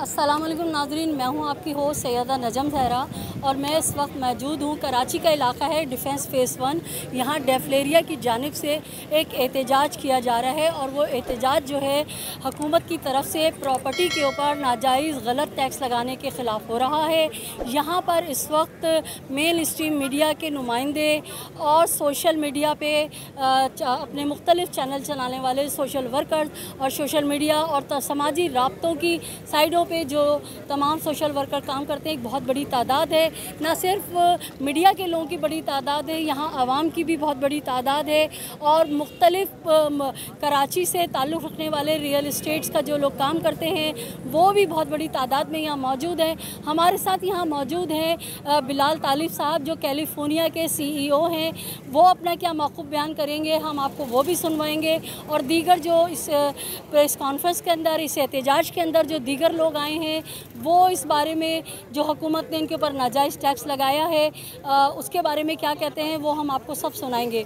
अस्सलाम वालेकुम नाजरीन, मैं हूँ आपकी होस्ट सैदा नजम जहरा और मैं इस वक्त मौजूद हूँ। कराची का इलाका है डिफेंस फेस वन यहाँ डेफलेरिया की जानब से एक एहतजाज किया जा रहा है और वो एहतजाज जो है, हकूमत की तरफ़ से प्रॉपर्टी के ऊपर नाजायज़ गलत टैक्स लगाने के ख़िलाफ़ हो रहा है। यहाँ पर इस वक्त मेन स्ट्रीम मीडिया के नुमाइंदे और सोशल मीडिया पे अपने मुख्तलिफ़ चैनल चलाने वाले सोशल वर्कर्स और सोशल मीडिया और समाजी रबतों की साइडों पे जो तमाम सोशल वर्कर काम करते हैं, एक बहुत बड़ी तादाद है। ना सिर्फ़ मीडिया के लोगों की बड़ी तादाद है, यहाँ आवाम की भी बहुत बड़ी तादाद है और मुख्तलिफ़ कराची से ताल्लुक़ रखने वाले रियल इस्टेट्स का जो लोग काम करते हैं, वो भी बहुत बड़ी तादाद में यहाँ मौजूद हैं। हमारे साथ यहाँ मौजूद हैं बिलाल तालिब साहब, जो कैलिफ़ोर्निया के सीईओ हैं। वो अपना क्या मौक़ बयान करेंगे, हम आपको वो भी सुनवाएँगे। और दीगर जो इस प्रेस कॉन्फ्रेंस के अंदर, इस एहतजाज के अंदर जो दीगर लोग आए हैं। वो इस बारे में जो हुकूमत ने इनके ऊपर नाजायज़ टैक्स लगाया है आ, उसके बारे में क्या कहते हैं वो हम आपको सब सुनाएँगे।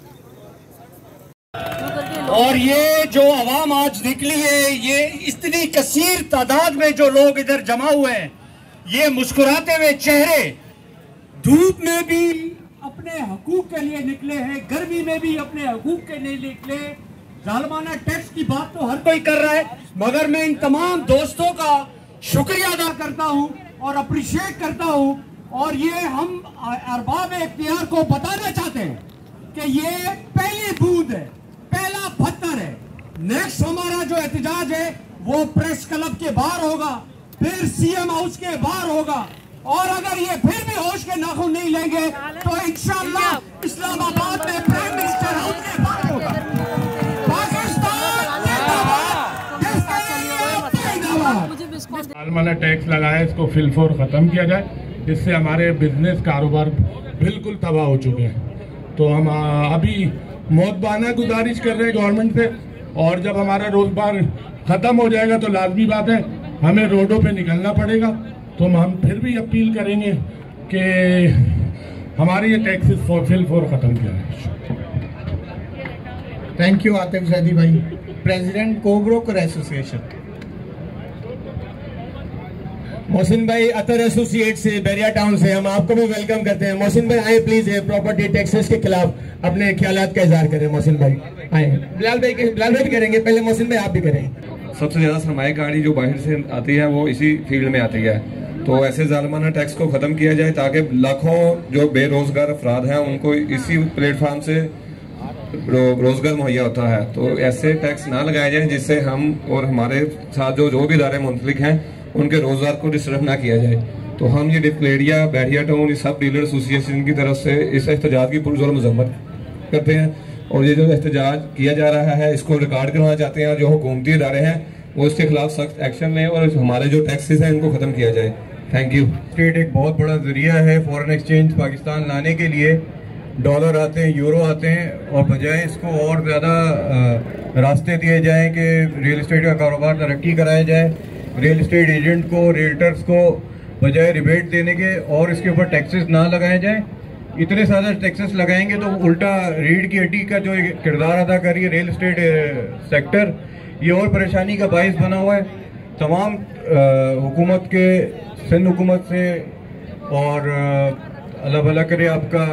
और ये जो आवाम आज निकली है ये इतनी कसीर तादाद में जो लोग इधर जमा हुए हैं ये मुस्कुराते हुए चेहरे धूप में भी अपने हकूक के लिए निकले हैं गर्मी में भी अपने हकूक के लिए निकले जालमाना टैक्स की बात तो हर कोई कर रहा है मगर मैं इन तमाम दोस्तों का शुक्रिया अदा करता हूँ और अप्रिशिएट करता हूँ। और ये हम अरबाब इख्तियार को बताना चाहते हैं कि ये पहली बूंद है, पहला पत्थर है। नेक्स्ट हमारा जो एहतजाज है, वो प्रेस क्लब के बाहर होगा, फिर सीएम हाउस के बाहर होगा। और अगर ये फिर भी होश के नाखून नहीं लेंगे तो इंशाल्लाह इस्लामाबाद में प्राइम मिनिस्टर हाउस के बाहर सालमाना टैक्स लगाया, इसको फिलफोर ख़त्म किया जाए। इससे हमारे बिज़नेस कारोबार बिल्कुल तबाह हो चुके हैं। तो हम अभी मौतबाना गुजारिश कर रहे हैं गवर्नमेंट से, और जब हमारा रोज़गार ख़त्म हो जाएगा तो लाजमी बात है, हमें रोडों पे निकलना पड़ेगा। तो हम फिर भी अपील करेंगे कि हमारे ये टैक्सेस फिल फोर ख़त्म किया जाए। थैंक यू आतिफ जैदी भाई। प्रेसिडेंट कोब्रोकर एसोसिएशन मोहसिन भाई अतर एसोसिएट से, बैरिया टाउन से, हम आपको भी वेलकम करते हैं। मोहसिन भाई, आए प्लीज़ प्रॉपर्टी टैक्सेस के खिलाफ अपने ख्याल का इजहार करें, मोहसिन भाई। आए। बिलाल भाई बिलाल भाई भी करेंगे, पहले मोहसिन भाई आप भी करें। सबसे ज़्यादा सरमाकारी जो बाहर से आती है, वो इसी फ़ील्ड में आती है। तो ऐसे जालमाना टैक्स को खत्म किया जाए, ताकि लाखों जो बेरोजगार अफराद हैं, उनको इसी प्लेटफॉर्म से रोज़गार मुहैया होता है। तो ऐसे टैक्स ना लगाए जाए, जिससे हम और हमारे साथ जो जो भी इदारे मुंसलिक हैं उनके रोज़गार को डिस्टर्ब ना किया जाए। तो हम ये डिप्लेरिया बैठिया टाउन सब डीलर एसोसिएशन की तरफ़ से इस एहतजाज की पुरजोर मजम्मत करते हैं। और ये जो एहतजाज किया जा रहा है, इसको रिकॉर्ड करवाना चाहते हैं जो हुकूमती इदारे हैं, वो इसके खिलाफ सख्त एक्शन लें और हमारे जो टैक्सेस हैं, इनको खत्म किया जाए। थैंक यू स्टेट एक बहुत बड़ा ज़रिया है फॉरेन एक्सचेंज पाकिस्तान लाने के लिए। डॉलर आते हैं यूरो आते हैं, और बजाय इसको और ज़्यादा रास्ते दिए जाएँ कि रियल इस्टेट का कारोबार तरक्की कराया जाए रियल इस्टेट एजेंट को रियल्टर्स को बजाय रिबेट देने के और इसके ऊपर टैक्सेस ना लगाए जाए। इतने सारे टैक्सेस लगाएँगे तो उल्टा रीढ़ की हड्डी का जो किरदार अदा कर रही है रियल इस्टेट सेक्टर ये और परेशानी का बायस बना हुआ है। तमाम हुकूमत के, सिंध हुकूमत से और अल्लाह भला करे आपका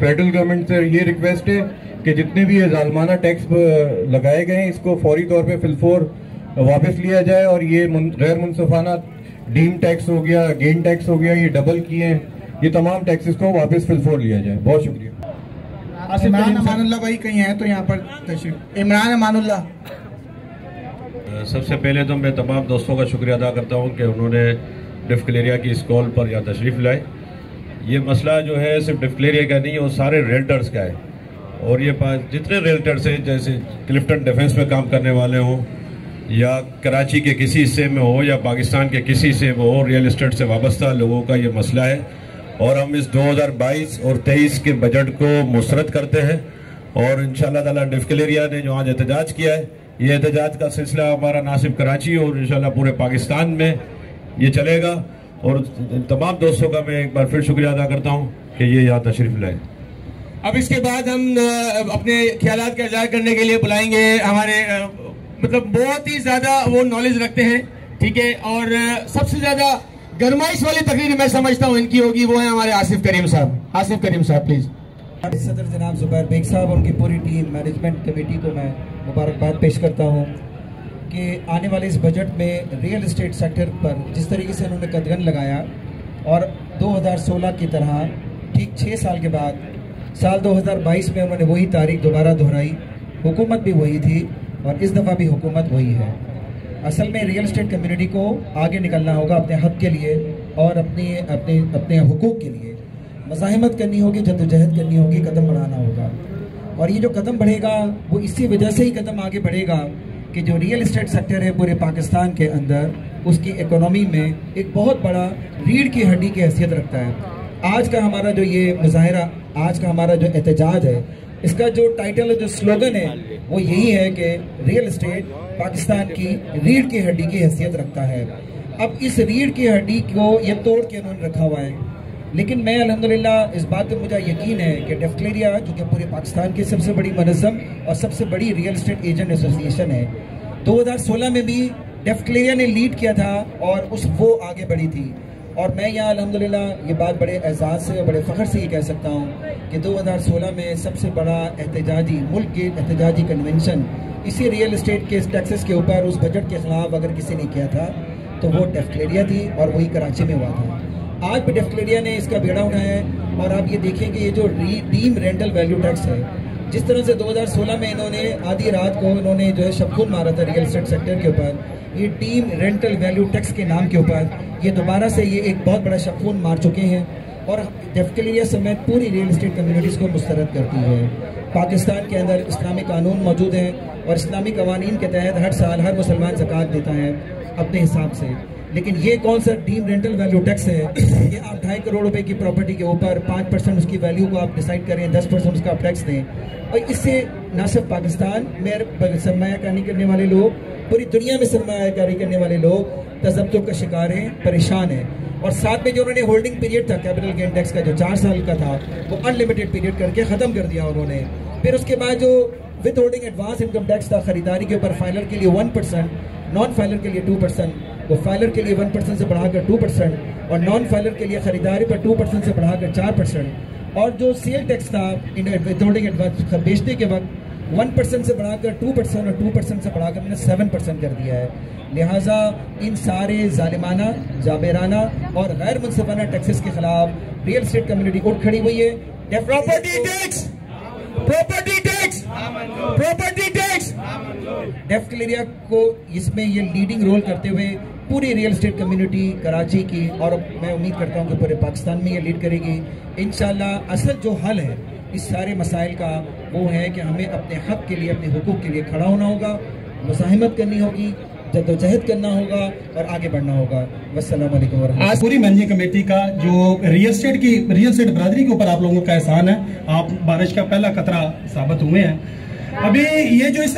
फेडरल गवर्नमेंट से ये रिक्वेस्ट है कि जितने भी ये जालमाना टैक्स लगाए गए हैं, इसको फौरी तौर पे फिलफोर वापस लिया जाए और ये गैर मुनसफाना डीम टैक्स हो गया गेन टैक्स हो गया ये डबल किए हैं ये तमाम टैक्सेस को वापस फिलफोर लिया जाए। बहुत शुक्रिया। इमरान भाई कहीं है तो यहाँ पर इमरान अमानुल्लाह। सबसे पहले तो मैं तमाम दोस्तों का शुक्रिया अदा करता हूँ कि उन्होंने डिफ्कलेरिया की इस कॉल पर यहाँ तशरीफ़ लाए। ये मसला जो है सिर्फ़ डिफ्कलेरिया का नहीं है वो सारे रेल्टर्स का है। और ये पास जितने रेल्टर्स हैं जैसे क्लिफ्टन डिफेंस में काम करने वाले हों या कराची के किसी हिस्से में हो या पाकिस्तान के किसी हिस्से में हो रियल इस्टेट से वाबस्ता लोगों का ये मसला है। और हम इस 2022 और 23 के बजट को मुसरत करते हैं और इन ताला ने जो आज एहतजाज किया है, ये एहतजाज का सिलसिला हमारा ना सिर्फ़ कराची और इन पूरे पाकिस्तान में ये चलेगा। और तमाम दोस्तों का मैं एक बार फिर शुक्रिया अदा करता हूँ कि ये यहाँ तशरीफ़ लाए। अब इसके बाद हम अपने ख्याल का इजहार करने के लिए बुलाएँगे हमारे मतलब बहुत ही ज़्यादा वो नॉलेज रखते हैं, ठीक है? और सबसे ज़्यादा गरमाइश वाली तकरीर मैं समझता हूँ इनकी होगी, वो है हमारे आसिफ करीम साहब। आसिफ करीम साहब प्लीज़ सदर जनाब जुबैर बेग साहब और उनकी पूरी टीम मैनेजमेंट कमेटी को मैं मुबारकबाद पेश करता हूँ कि आने वाले इस बजट में रियल इस्टेट सेक्टर पर जिस तरीके से उन्होंने कदगन लगाया और 2016 की तरह, ठीक छः साल के बाद, साल 2022 में उन्होंने वही तारीख दोबारा दोहराई। हुकूमत भी वही थी। और इस दफ़ा भी हुकूमत वही है। असल में रियल इस्टेट कम्युनिटी को आगे निकलना होगा अपने हक के लिए और अपने अपने अपने हकूक़ के लिए। मजामत करनी होगी, जद्दोजहद करनी होगी, कदम बढ़ाना होगा। और ये जो कदम बढ़ेगा, वो इसी वजह से ही कदम आगे बढ़ेगा कि जो रियल इस्टेट सेक्टर है पूरे पाकिस्तान के अंदर, उसकी इकोनॉमी में एक बहुत बड़ा रीढ़ की हड्डी की हैसियत रखता है। आज का हमारा जो ये मुजाहरा, आज का हमारा जो एहतजाज है, इसका जो टाइटल जो स्लोगन है वो यही है कि रियल इस्टेट पाकिस्तान की रीढ़ की हड्डी की हैसियत रखता है। अब इस रीढ़ की हड्डी को ये तोड़ के उन्होंने रखा हुआ है। लेकिन मैं अलहमदिल्ला इस बात पर मुझे यकीन है कि डेफ्टलेरिया जो कि पूरे पाकिस्तान की सबसे बड़ी मनज़म और सबसे बड़ी रियल इस्टेट एजेंट एसोसिएशन है 2016 में भी डेफ्टलेरिया ने लीड किया था और उस वो आगे बढ़ी थी। और मैं यहाँ, अल्हम्दुलिल्लाह, ये बात बड़े एजाज़ से और बड़े फ़ख्र से ये कह सकता हूँ कि 2016 में सबसे बड़ा एहतजाजी, मुल्क के एहतजाजी कन्वेंशन इसी रियल इस्टेट के टैक्सेस के ऊपर, उस बजट के ख़िलाफ़ अगर किसी ने किया था तो वो डेफ्टलेरिया थी और वही कराची में हुआ था। आज भी डेफ्टलेरिया ने इसका बेड़ा उठाया है और आप ये देखें कि ये जो डीम रेंटल वैल्यू टैक्स है, जिस तरह से 2016 में इन्होंने आधी रात को इन्होंने जो है शबखून मारा था रियल इस्टेट सेक्टर के ऊपर ये टीम रेंटल वैल्यू टैक्स के नाम के ऊपर, ये दोबारा से ये एक बहुत बड़ा शकून मार चुके हैं और डेफिटली यह समय पूरी रियल इस्टेट कम्युनिटीज़ को मुस्तरद करती है। पाकिस्तान के अंदर इस्लामी कानून मौजूद हैं और इस्लामी कवानीन के तहत हर साल हर मुसलमान जक़ात देता है अपने हिसाब से। लेकिन ये कौन सा डीम रेंटल वैल्यू टैक्स है? ये आप ढाई करोड़ रुपए की प्रॉपर्टी के ऊपर पाँच परसेंट उसकी वैल्यू को आप डिसाइड करें दस परसेंट उसका आप टैक्स दें। और इससे न सिर्फ़ पाकिस्तान में सरमाकारी करने वाले लोग, पूरी दुनिया में सरमाकारी करने वाले लोग तजब्तों का शिकार हैं, परेशान हैं। और साथ में जो उन्होंने होल्डिंग पीरियड था कैपिटल गेन टैक्स का जो चार साल का था, वो अनलिमिटेड पीरियड करके ख़त्म कर दिया उन्होंने। फिर उसके बाद जो with holding advance income tax था, खरीदारी के ऊपर फाइलर के लिए वन परसेंट नॉन फाइलर के लिए टू परसेंट वो फाइलर के लिए वन परसेंट से बढ़ाकर टू परसेंट और नॉन फाइलर के लिए खरीदारी पर टू परसेंट से बढ़ाकर चार परसेंट और जो सेल टैक्स था विथहोल्डिंग एडवांस बेचने के वक्त वन परसेंट से बढ़ाकर टू परसेंट और टू परसेंट से बढ़ाकर मैंने सेवन परसेंट कर दिया है। लिहाजा इन सारे जालिमाना जाबेराना और गैर मुनसफाना टैक्सेस के खिलाफ रियल स्टेट कम्युनिटी उठ खड़ी हुई है। Property tax property tax property tax डेफ्टलेरिया को इसमें ये लीडिंग रोल करते हुए पूरी रियल इस्टेट कम्युनिटी कराची की, और मैं उम्मीद करता हूँ कि पूरे पाकिस्तान में ये लीड करेगी। इन असल जो हल है, इस सारे मसाइल का, वो है कि हमें अपने हक के लिए, अपने हकूक़ के लिए खड़ा होना होगा मुजाहिमत करनी होगी, जद्दोजहद करना होगा, और आगे बढ़ना होगा। वसलम आज पूरी मैनेजिंग कमेटी का जो रियल स्टेट की रियल स्टेट बरदरी के ऊपर आप लोगों का एहसान है, आप बारिश का पहला खतरा साबित हुए हैं। अभी ये जो इस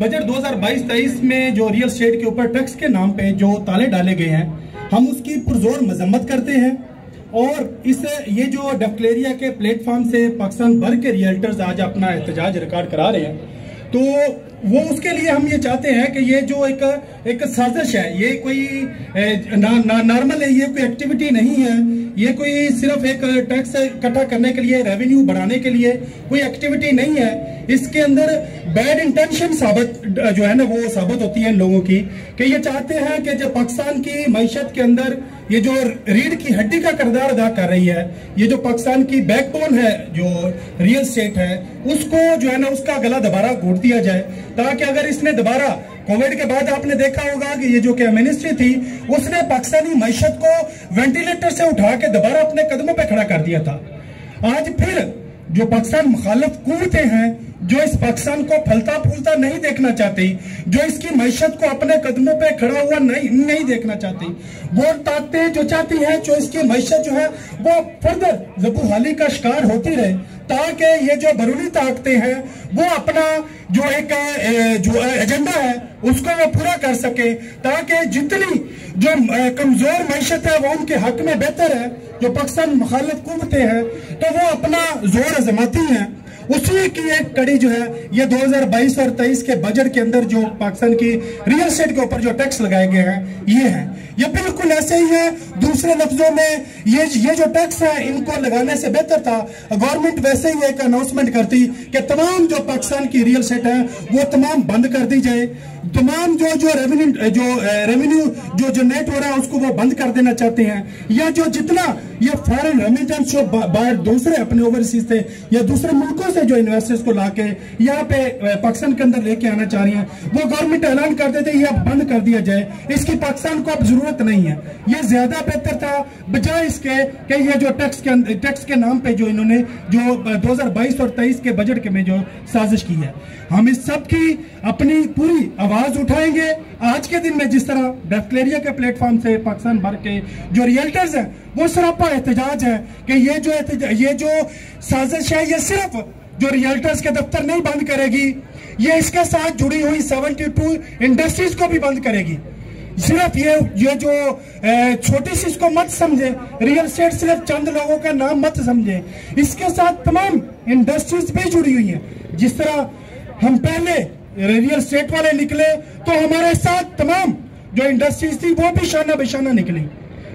बजट 2022-23 में जो रियल स्टेट के ऊपर टैक्स के नाम पे जो ताले डाले गए हैं, हम उसकी पुरजोर मजम्मत करते हैं। और इस, ये जो डफलेरिया के प्लेटफॉर्म से पाकिस्तान भर के रियल्टर्स आज अपना एहतजाज रिकॉर्ड करा रहे हैं। तो वो उसके लिए हम ये चाहते हैं कि ये जो एक एक साजिश है, ये कोई नॉर्मल है, ये कोई एक्टिविटी नहीं है। ये कोई सिर्फ़ एक टैक्स इकट्ठा करने के लिए रेवेन्यू बढ़ाने के लिए कोई एक्टिविटी नहीं है। इसके अंदर बैड इंटेंशन साबित, जो है ना, वो साबित होती है लोगों की कि ये चाहते हैं कि जब पाकिस्तान की मीशत के अंदर ये जो रीढ़ की हड्डी का किरदार अदा कर रही है, ये जो पाकिस्तान की बैकबोन है, जो रियल स्टेट है, उसको जो है ना, उसका गला दोबारा घोट दिया जाए, ताकि अगर इसने दोबारा कोविड के बाद आपने देखा होगा कि ये जो क्या मिनिस्ट्री थी, उसने पाकिस्तानी मीशत को वेंटिलेटर से उठा के दोबारा अपने कदमों पर खड़ा कर दिया था। आज फिर जो पाकिस्तान मुखालफ कुतें हैं जो इस पाकिस्तान को फलता फूलता नहीं देखना चाहती, जो इसकी मैशत को अपने कदमों पे खड़ा हुआ नहीं नहीं देखना चाहती, वो ताकतें जो चाहती हैं, जो इसकी मीशत जो है, वो फर्दर जबूहाली का शिकार होती रहे, ताकि ये जो बरूनी ताकते हैं, वो अपना जो एक जो एजेंडा है, उसको वो पूरा कर सके, ताकि जितनी जो कमज़ोर मीशत है, वो उनके हक में बेहतर है, जो पाकिस्तान मुखालिफ कुतें हैं तो वो अपना ज़ोर आजमाती हैं उसी की एक कड़ी जो है, ये 2022 और 23 के बजट के अंदर जो पाकिस्तान की रियल स्टेट के ऊपर जो टैक्स लगाए गए हैं, ये है। ये बिल्कुल ऐसे ही है, दूसरे लफ्जों में ये ये जो टैक्स है, इनको लगाने से बेहतर था। गवर्नमेंट वैसे ही एक अनाउंसमेंट करती कि तमाम जो पाकिस्तान की रियल स्टेट है, वो तमाम बंद कर दी जाए। तमाम जो जो रेवेन्यू जो रेवेन्यू जो जनरेट हो रहा है, उसको वो बंद कर देना चाहते हैं। या जो जितना ये फॉरेन रेमिटेंस जो बाहर दूसरे अपने ओवरसीज थे, या दूसरे मुल्कों से जो इन्वेस्टर्स को लाके यहाँ पे पाकिस्तान के अंदर लेके आना चाह रही हैं, वो गवर्नमेंट ऐलान कर देते, ये अब बंद कर दिया जाए। इसकी पाकिस्तान को अब ज़रूरत नहीं है। ये ज़्यादा बेहतर था, बजाय इसके कि ये जो टैक्स के टैक्स के नाम पे जो इन्होंने जो 2022 और 23 के बजट में जो साजिश की है। हम इस सब की अपनी पूरी आवाज़ उठाएँगे। आज के दिन में जिस तरह डेफ्लेरिया के प्लेटफॉर्म से पाकिस्तान भर के जो रियल्टर्स हैं, वो सरापा एहतजाज है कि ये जो ये जो साजिश है, ये सिर्फ़ जो रियल्टर्स के दफ्तर नहीं बंद करेगी, ये इसके साथ जुड़ी हुई 72 इंडस्ट्रीज़ को भी बंद करेगी। सिर्फ़ ये ये जो छोटी सी इसको मत समझे, रियल स्टेट सिर्फ़ चंद लोगों का नाम मत समझे। इसके साथ तमाम इंडस्ट्रीज़ भी जुड़ी हुई हैं। जिस तरह हम पहले रियल स्टेट वाले निकले तो हमारे साथ तमाम जो इंडस्ट्रीज़ थी, वो भी शाना बेशाना निकली।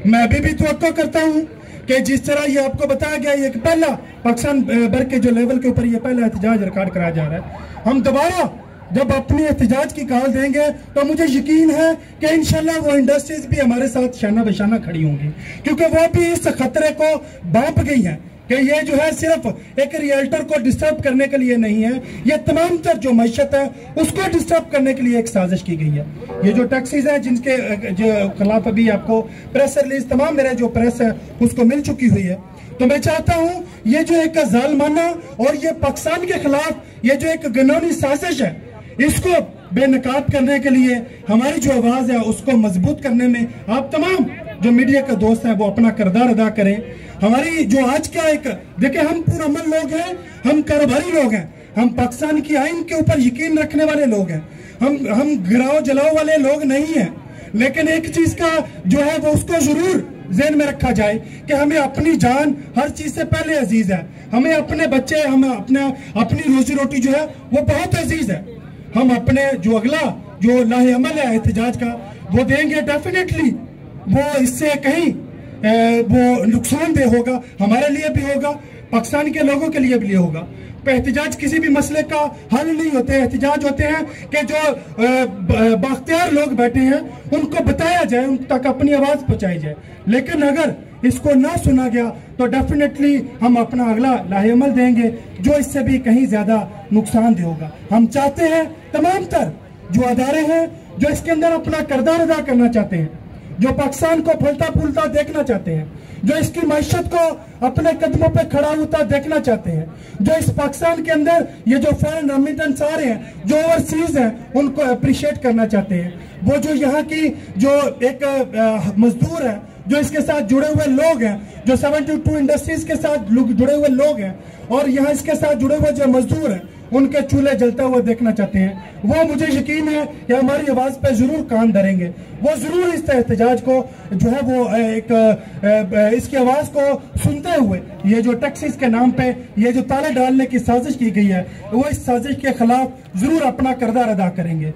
मैं अभी भी तो करता हूँ। कि जिस तरह ये आपको बताया गया, ये पहला पाकिस्तान भर के जो लेवल के ऊपर ये पहला एहतजाज रिकॉर्ड कराया जा रहा है। हम दोबारा जब अपने एहतजाज की कॉल देंगे तो मुझे यकीन है कि इनशाला वो इंडस्ट्रीज़ भी हमारे साथ शाना बशाना खड़ी होंगी, क्योंकि वो भी इस खतरे को बांप गई है। कि ये जो है सिर्फ़ एक रियल्टर को डिस्टर्ब करने के लिए नहीं है, ये तमाम तर जो मैशत है, उसको डिस्टर्ब करने के लिए एक साजिश की गई है। ये जो टैक्सीज है, जिनके, जो खिलाफ अभी आपको प्रेस रिलीज़ तमाम मेरा जो प्रेस है, उसको मिल चुकी हुई है। तो मैं चाहता हूँ, ये जो एक जालमाना और ये पाकिस्तान के खिलाफ, ये जो एक गनौनी साजिश है, इसको बेनकाब करने के लिए हमारी जो आवाज़ है उसको मज़बूत करने में आप तमाम जो मीडिया का दोस्त है वो अपना किरदार अदा करें। हमारी जो आज का एक देखे हम पुरमन लोग हैं, हम कारोबारी लोग हैं, हम पाकिस्तान की आइन के ऊपर यकीन रखने वाले लोग हैं। हम हम गिराओ जलाओ वाले लोग नहीं हैं, लेकिन एक चीज़ का जो है वो उसको ज़रूर जेन में रखा जाए कि हमें अपनी जान हर चीज़ से पहले अज़ीज़ है। हमें अपने बच्चे, हमें अपने, अपनी रोजी रोटी जो है वो बहुत अज़ीज़ है। हम अपने जो अगला, जो लाहे अमल है एहतजाज का, वो देंगे डेफिनेटली वो इससे कहीं वो नुकसानदेह होगा, हमारे लिए भी होगा, पाकिस्तान के लोगों के लिए भी होगा। एहतजाज किसी भी मसले का हल नहीं होते। एहतजाज होते हैं कि जो बाख्तियार लोग बैठे हैं, उनको बताया जाए, उन तक अपनी आवाज़ पहुंचाई जाए। लेकिन अगर इसको ना सुना गया तो डेफिनेटली हम अपना अगला लाहेमल देंगे, जो इससे भी कहीं ज़्यादा नुकसान दे होगा। हम चाहते हैं तमाम तर जो अदारे हैं, जो इसके अंदर अपना किरदार अदा करना चाहते हैं, जो पाकिस्तान को फलता फूलता देखना चाहते हैं, जो इसकी मैशत को अपने कदमों पर खड़ा होता देखना चाहते हैं, जो इस पाकिस्तान के अंदर ये जो फॉरन रेमिटेंस आ रहे हैं, जो ओवरसीज हैं, उनको अप्रिशिएट करना चाहते हैं। वो जो यहाँ की जो एक मजदूर है जो इसके साथ जुड़े हुए लोग हैं, जो सेवेंटी टू इंडस्ट्रीज़ के साथ जुड़े हुए लोग हैं, और यहाँ इसके साथ जुड़े हुए जो मजदूर हैं, उनके चूल्हे जलता हुआ देखना चाहते हैं। वो मुझे यकीन है कि हमारी आवाज़ पे ज़रूर कान धरेंगे। वो ज़रूर इस एहतजाज को जो है वो एक इसकी आवाज़ को सुनते हुए, ये जो टैक्सीज के नाम पे, ये जो ताले डालने की साजिश की गई है, वो इस साजिश के खिलाफ ज़रूर अपना किरदार अदा करेंगे।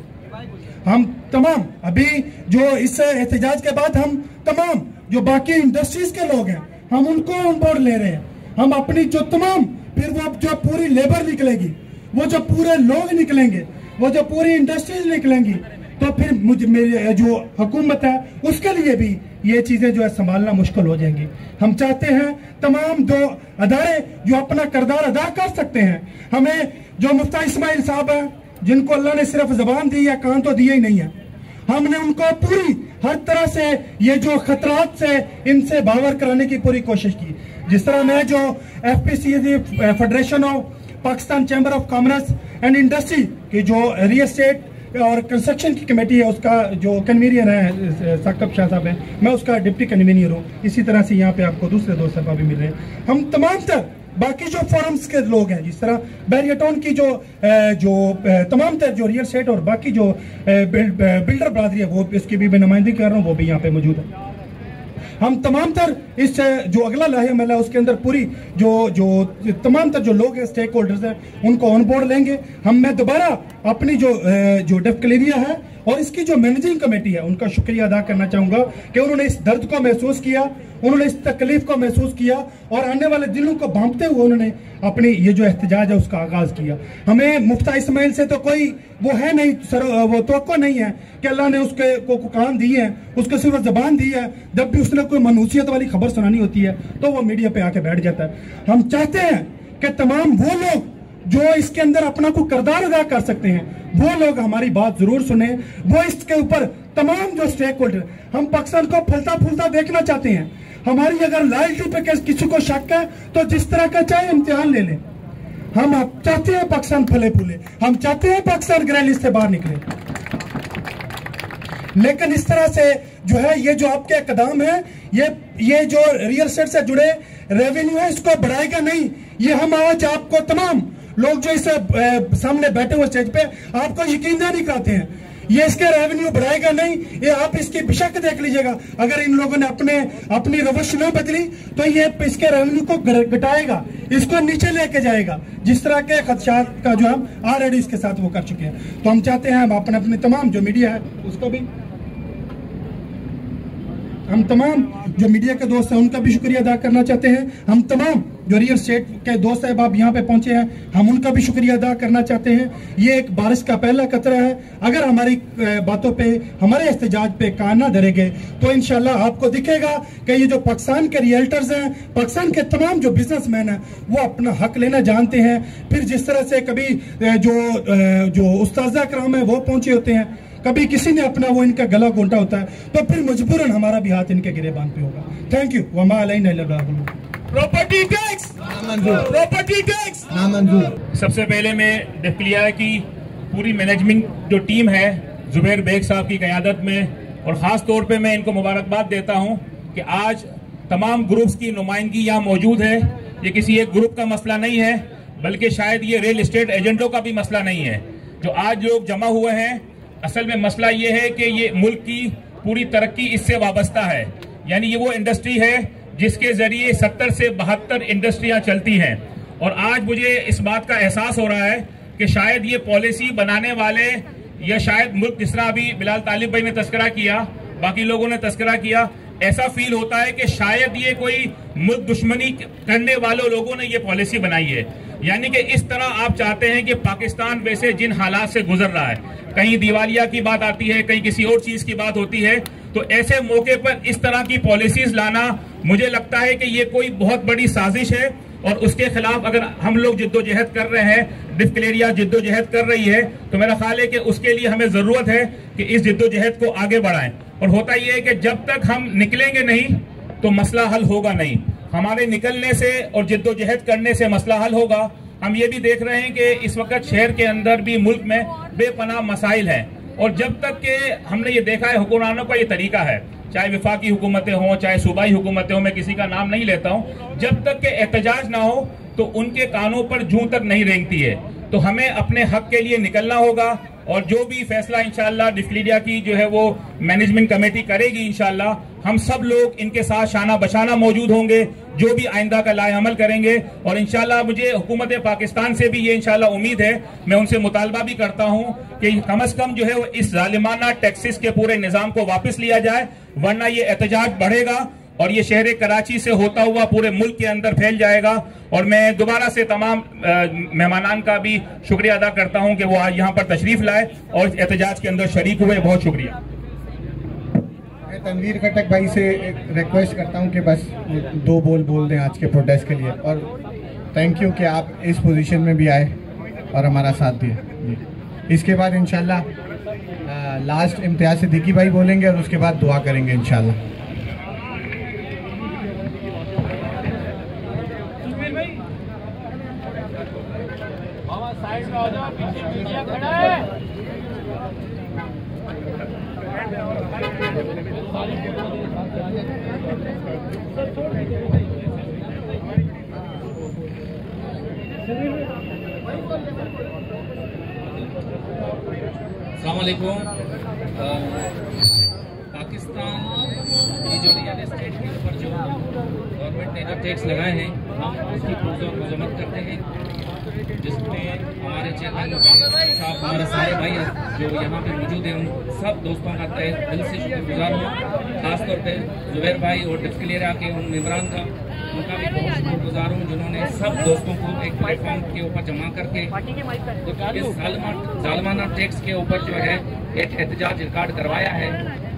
हम तमाम, अभी जो इस एहतजाज के बाद हम तमाम जो बाकी इंडस्ट्रीज़ के लोग हैं, हम उनको ऑन बोर्ड ले रहे हैं। हम अपनी जो तमाम, फिर वो जो पूरी लेबर निकलेगी, वो जो पूरे लोग निकलेंगे, वो जो पूरी इंडस्ट्रीज़ निकलेंगी तो फिर मुझे, मेरी, जो हुकूमत है, उसके लिए भी ये चीज़ें जो है संभालना मुश्किल हो जाएँगी। हम चाहते हैं तमाम दो अदारे, जो अपना किरदार अदा कर सकते हैं। हमें जो मुफ्ता इस्माइल साहब है जिनको अल्लाह ने सिर्फ़ जबान दी है कान तो दिया ही नहीं है। हमने उनको पूरी, हर तरह से ये जो खतरात से इनसे बावर कराने की पूरी कोशिश की। जिस तरह मैं जो F P C federation of Pakistan chamber of commerce and industry की जो रियल स्टेट और कंस्ट्रक्शन की कमेटी है, उसका जो कन्वीनियर है, साकब शाह साहब हैं, मैं उसका डिप्टी कन्वीनियर हूँ। इसी तरह से यहाँ पे आपको दूसरे दोस्त साहब भी मिल रहे हैं। हम तमाम तर बाकी जो फॉरम्स के लोग हैं, जिस तरह बैरियटोन की जो जो तमाम तर जो रियल स्टेट और बाकी जो बिल्डर बरादरी है, वो इसकी भी मैं नुमाइंदगी कर रहा हूँ, वो भी यहाँ पे मौजूद है। हम तमाम तर इस जो अगला लाहेमल है, उसके अंदर पूरी जो जो तमाम तर जो लोग हैं स्टेक होल्डर्स हैं, उनको ऑन बोर्ड लेंगे। हम मैं दोबारा अपनी जो जो डेफकलेरिया है और इसकी जो मैनेजिंग कमेटी है, उनका शुक्रिया अदा करना चाहूँगा कि उन्होंने इस दर्द को महसूस किया, उन्होंने इस तकलीफ़ को महसूस किया और आने वाले दिनों को भांपते हुए उन्होंने अपनी ये जो एहतजाज है, उसका आगाज़ किया। हमें मुफ्ता इसमाइल से तो कोई वो है नहीं, सर, वो तो नहीं है कि अल्लाह ने उसके को कान दी है, उसको सिर्फ़ जबान दी है, जब भी उसने कोई मनूसियत वाली खबर सुनानी होती है तो वो मीडिया पे आके बैठ जाता है। हम चाहते हैं कि तमाम वो लोग जो इसके अंदर अपना को करदार अदा कर सकते हैं, वो लोग हमारी बात ज़रूर सुने। वो इसके ऊपर तमाम जो स्टेक होल्डर हम पाकिस्तान को फलता फूलता देखना चाहते हैं। हमारी अगर लॉयल्टी पे किसी को शक है तो जिस तरह का चाहे इम्तिहान ले लें। हम चाहते हैं पाकिस्तान फले फूले हम चाहते हैं पाकिस्तान लिस्ट से बाहर निकले। लेकिन इस तरह से जो है, ये जो आपके कदम है, ये ये जो रियल स्टेट से जुड़े रेवेन्यू है, इसको बढ़ाएगा नहीं। ये हम आज आपको तमाम लोग जो इस सामने बैठे हुए स्टेज पे, आपको यकीन नहीं कराते हैं। ये इसके रेवेन्यू बढ़ाएगा नहीं, ये आप इसकी बिशक देख लीजिएगा। अगर इन लोगों ने अपने, अपनी रवश न बदली तो ये इसके रेवेन्यू को घटाएगा, इसको नीचे लेके जाएगा। जिस तरह के खदशात का जो हम ऑलरेडी इसके साथ वो कर चुके हैं। तो हम चाहते हैं हम अपने अपने तमाम जो मीडिया है, उसको भी हम तमाम जो मीडिया के दोस्त हैं, उनका भी शुक्रिया अदा करना चाहते हैं। हम तमाम जो रियल स्टेट के दोस्त साहब आप यहाँ पे पहुँचे हैं, हम उनका भी शुक्रिया अदा करना चाहते हैं। ये एक बारिश का पहला कतरा है। अगर हमारी बातों पे, हमारे एहतजाज पे कान ना धरेंगे तो इनशाला आपको दिखेगा कि ये जो पाकिस्तान के रियल्टर्स हैं, पाकिस्तान के तमाम जो बिजनेसमैन हैं, वो अपना हक लेना जानते हैं। फिर जिस तरह से कभी जो जो उस्ताजा कराम है, वो पहुँचे होते हैं। कभी किसी ने अपना वो इनका गला घोटा होता है तो फिर मजबूरन हमारा भी हाथ इनके गिरेबान पे होगा। Thank you. Verma property tax property tax नामंजूर। सबसे पहले मैं डिक्लियर की पूरी मैनेजमेंट जो टीम है जुबैर बेग साहब की क्यादत में और ख़ास तौर पे मैं इनको मुबारकबाद देता हूँ कि आज तमाम ग्रुप्स की नुमाइंदगी यहाँ मौजूद है। ये किसी एक ग्रुप का मसला नहीं है बल्कि शायद ये रियल इस्टेट एजेंटों का भी मसला नहीं है। जो आज लोग जमा हुए हैं असल में मसला ये है कि ये मुल्क की पूरी तरक्की इससे वाबस्ता है। यानी ये वो इंडस्ट्री है जिसके ज़रिए सत्तर से बहत्तर इंडस्ट्रियाँ चलती हैं। और आज मुझे इस बात का एहसास हो रहा है कि शायद ये पॉलिसी बनाने वाले या शायद मुल्क जिस अभी बिलाल तालिब भाई ने तस्करा किया, बाकी लोगों ने तस्करा किया, ऐसा फील होता है कि शायद ये कोई मुल्क दुश्मनी करने वालों लोगों ने ये पॉलिसी बनाई है। यानी कि इस तरह आप चाहते हैं कि पाकिस्तान वैसे जिन हालात से गुजर रहा है, कहीं दिवालिया की बात आती है, कहीं किसी और चीज़ की बात होती है तो ऐसे मौके पर इस तरह की पॉलिसीज़ लाना मुझे लगता है कि ये कोई बहुत बड़ी साजिश है और उसके खिलाफ अगर हम लोग जिद्दोजहद कर रहे हैं डिस्कलेरिया जिद्दोजहद कर रही है तो मेरा ख्याल है कि उसके लिए हमें ज़रूरत है कि इस जिद्दोजहद को आगे बढ़ाएँ। और होता यह है कि जब तक हम निकलेंगे नहीं तो मसला हल होगा नहीं। हमारे निकलने से और जिद्दोजहद करने से मसला हल होगा। हम ये भी देख रहे हैं कि इस वक्त शहर के अंदर भी मुल्क में बेपनाह मसाइल हैं। और जब तक के हमने ये देखा है हुक्मरानों का ये तरीका है, चाहे विफाकी हुकूमतें हों, चाहे सूबाई हुकूमतें हों, मैं किसी का नाम नहीं लेता हूँ, जब तक के एहतजाज ना हो तो उनके कानों पर जू तक नहीं रेंगती है। तो हमें अपने हक के लिए निकलना होगा और जो भी फैसला इंशाल्लाह डिफलीडिया की जो है वो मैनेजमेंट कमेटी करेगी इंशाल्लाह, हम सब लोग इनके साथ शाना बशाना मौजूद होंगे, जो भी आइंदा का लाए अमल करेंगे। और इंशाल्लाह मुझे हुकूमत पाकिस्तान से भी ये इंशाल्लाह उम्मीद है, मैं उनसे मुतालबा भी करता हूँ कि कम अज कम जो है वो इस जालिमाना टैक्सिस के पूरे निज़ाम को वापस लिया जाए, वरना ये एहतजाज बढ़ेगा। और ये शहर कराची से होता हुआ पूरे मुल्क के अंदर फैल जाएगा। और मैं दोबारा से तमाम मेहमानान का भी शुक्रिया अदा करता हूँ कि वो आज यहाँ पर तशरीफ़ लाए और एहतजाज के अंदर शरीक हुए। बहुत शुक्रिया। मैं तनवीर खटक भाई से एक रिक्वेस्ट करता हूँ कि बस दो बोल बोल दें आज के प्रोटेस्ट के लिए। और थैंक यू कि आप इस पोजीशन में भी आए और हमारा साथ दिए। इसके बाद इंशाल्लाह लास्ट इम्तियाज़ सिद्दीकी भाई बोलेंगे और उसके बाद दुआ करेंगे इंशाल्लाह। पाकिस्तान की जो रियल एस्टेट गवर्नमेंट ने जो टैक्स लगाए हैं, हम उसकी पुरजोर मजम्मत करते हैं। जिसमें हमारे चेयरमैन साहब, हमारे सारे भाई जो यहाँ पे मौजूद हैं, उन सब दोस्तों का तय दिल से शुक्रगुजार हूँ। खासतौर पर जुबैर भाई और डिस्कलेरिया के उन मेम्बरान का, उनका भी बहुत शुक्रगुजार हूँ, जिन्होंने सब दोस्तों को एक प्लेटफॉर्म के ऊपर जमा करके इस जालमाना टैक्स के ऊपर जो है, एक एहतजाज रिकॉर्ड करवाया है।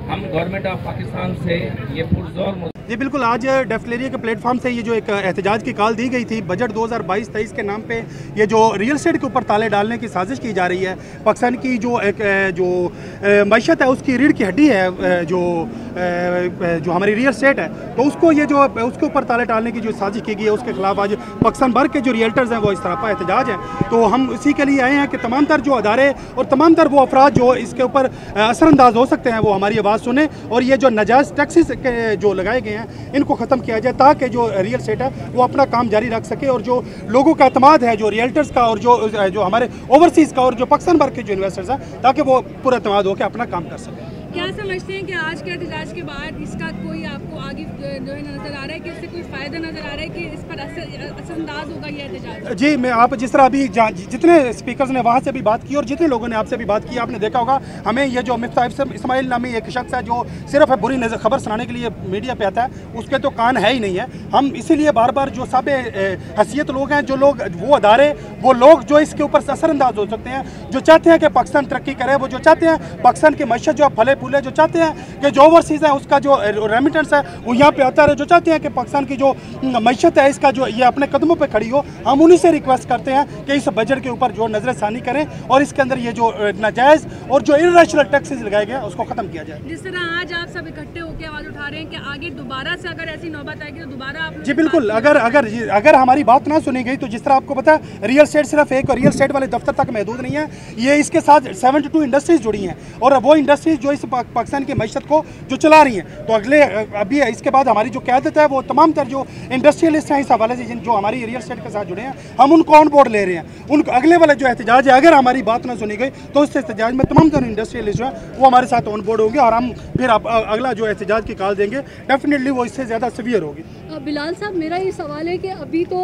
हम गवर्नमेंट ऑफ़ पाकिस्तान से ये पुरजोर जी, बिल्कुल, आज डेफलेरिया के प्लेटफॉर्म से ये जो एक एहतजाज की कॉल दी गई थी, बजट 2022-23 के नाम पे ये जो रियल स्टेट के ऊपर ताले डालने की साजिश की जा रही है। पाकिस्तान की जो एक जो मीशत है, उसकी रीढ़ की हड्डी है जो जो हमारी रियल स्टेट है तो उसको ये जो, उसके ऊपर ताले डालने की जो साजिश की गई है, उसके खिलाफ आज पाकिस्तान भर के जो रियल्टर्स हैं, वो इस तरह का एहतजाज है। तो हम इसी के लिए आए हैं कि तमाम तर जो अदारे और तमाम तर वो अफराद जो इसके ऊपर असरअंदाज हो सकते हैं, वो हमारी आवाज़ सुने और ये जो नजायज़ टैक्सीज जो लगाए गए हैं इनको ख़त्म किया जाए ताकि जो रियल स्टेट है, वो अपना काम जारी रख सके और जो लोगों का अतमाद है, जो रियल्टर्स का और जो जो हमारे ओवरसीज़ का और जो पाकिस्तान भर के जो इन्वेस्टर्स हैं, ताकि वो पूरा अतमाद होकर अपना काम कर सकें। क्या समझते हैं कि आज के एहतजाज के बाद इसका कोई आपको आगे जो है, नज़र आ रहा है कि इससे कोई फ़ायदा नज़र आ रहा है कि इस पर असरअंदाज होगा ये एहतजाज जी, मैं आप जिस तरह अभी जितने स्पीकर्स ने वहाँ से भी बात की और जितने लोगों ने आपसे भी बात की, आपने देखा होगा, हमें ये जो अमित साहिब इसमाइल नामी एक शख्स है जो सिर्फ़ बुरी नज़र, खबर सुनाने के लिए मीडिया पे आता है, उसके तो कान है ही नहीं है। हम इसीलिए बार बार जो सब हसीियत लोग हैं, जो लोग, वो अदारे, वो लोग जो इसके ऊपर असरअंदाज हो सकते हैं, जो चाहते हैं कि पाकिस्तान तरक्की करे, वो जो चाहते हैं पाकिस्तान की मैशत जो फले फूले जो चाहते हैं कि जो ओवरसीज़ है उसका जो रेमिटेंस है वो यहाँ पे आता है जो चाहते हैं कि पाकिस्तान की जो मीशत है इसका जो ये अपने कदमों पे खड़ी हो हम उन्हीं से रिक्वेस्ट करते हैं कि इस बजट के ऊपर जो नज़र षानी करें और इसके अंदर ये जो नाजायज़ और जो इरेशनल टैक्सेज लगाए गए उसको ख़त्म किया जाए। जिस तरह आज आप सब इकट्ठे होकर आवाज़ उठा रहे हैं कि आगे दोबारा से अगर ऐसी नौबत आएगी तो दोबारा आप जी बिल्कुल। अगर अगर अगर हमारी बात ना सुनी गई तो जिस तरह आपको पता है रियल स्टेट सिर्फ़ एक रियल स्टेट वाले दफ्तर तक महदूद नहीं है। ये इसके साथ सेवेंटी टू इंडस्ट्रीज़ जुड़ी हैं और वो इंडस्ट्रीज़ जो इस पाकिस्तान की मीशत को जो चला रही हैं। तो अगले अभी इसके बाद हमारी जो क्यादत है, वो तमाम तर जो इंडस्ट्रियलिस्ट हैं इस हवाले से जो हमारी रियल स्टेट के साथ जुड़े हैं, हम उनको ऑन बोर्ड ले रहे हैं। उन, अगले वाले जो एहतजाज है, अगर हमारी बात ना सुनी गई तो इस एहतजाज में तमाम तर इंडस्ट्रियलिस्ट है, वो हमारे साथ ऑन बोर्ड होंगे और हम फिर अगला जो एहतजाज की कॉल देंगे डेफिनेटली वो इससे ज़्यादा सीवियर होगी। बिलाल साहब, मेरा ये सवाल है कि अभी तो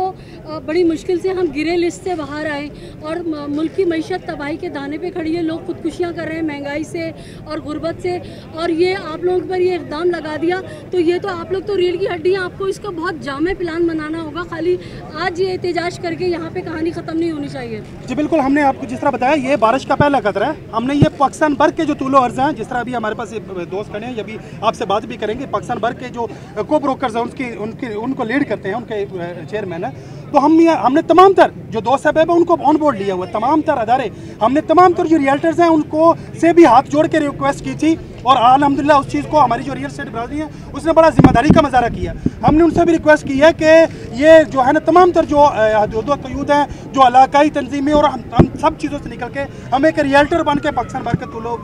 बड़ी मुश्किल से हम गिरे लिस्ट से बाहर आए और मुल्क की मीशत तबाही के दाने पे खड़ी है, लोग खुदकुशियाँ कर रहे हैं महँगाई से और गुर्बत से और ये आप लोगों पर ये इकदाम लगा दिया तो ये तो आप लोग तो रील की हड्डी आपको इसका बहुत जामे प्लान बनाना होगा। खाली आज ये एहतजाज करके यहाँ पे कहानी ख़त्म नहीं होनी चाहिए। जी, बिल्कुल, हमने आपको जिस तरह बताया, ये बारिश का पहला कदर है। हमने ये पाकिस्तान भर के जो तूलो अर्ज़ हैं, जिस तरह अभी हमारे पास दोस्त खड़े हैं, ये भी आपसे बात भी करेंगे। पाकिस्तान भर के जो को ब्रोकर्स हैं, उनकी उनकी, उनको लीड करते हैं, उनके चेयरमैन है। तो हम हमने तमाम तर जो दो सब है उनको ऑन बोर्ड लिया हुआ तमाम तर अदारे, हमने तमाम तर जो रियल्टर्स हैं, उनको से भी हाथ जोड़ के रिक्वेस्ट की थी। और अलहमदिल्ला उस चीज़ को हमारी जो रियल स्टेट बरादरी है उसने बड़ा ज़िम्मेदारी का मजारा किया। हमने उनसे भी रिक्वेस्ट की है कि ये जो है ना तमाम तर जो कयूद हैं जो इलाकाई तनजीमें और हम, हम सब चीज़ों से निकल के हम एक रियल्टर बन के पाकिस्तान भर के तुलो